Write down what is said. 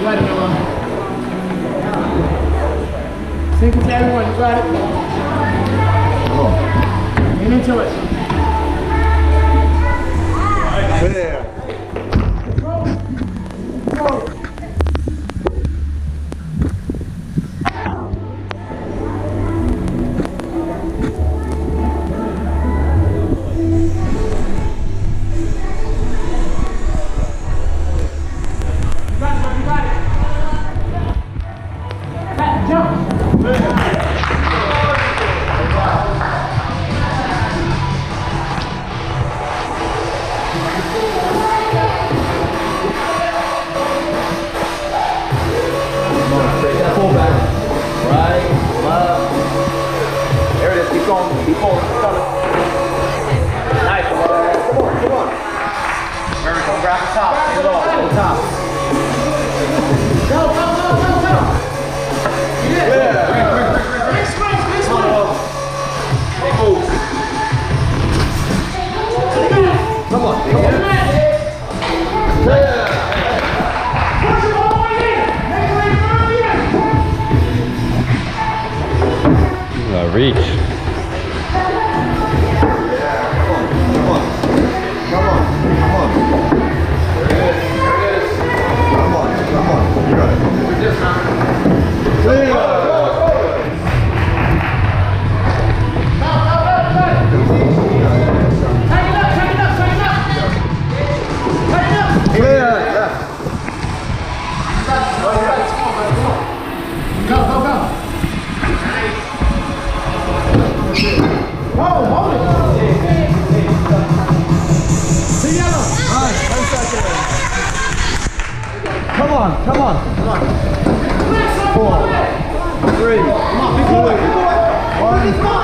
You got it, Sing it to everyone. You got it. Come on. Get into it. There it is. Keep going. Keep going. Nice. Come on. Come on. Remember, don't grab the top. Stay low. The top. Go, go, go, go, go. Yeah. Big sprints, big Come on, sprints. Will. Big moves. Come on. Come on. Yeah. Push Come on. Come on. Come on. Four three, two, one.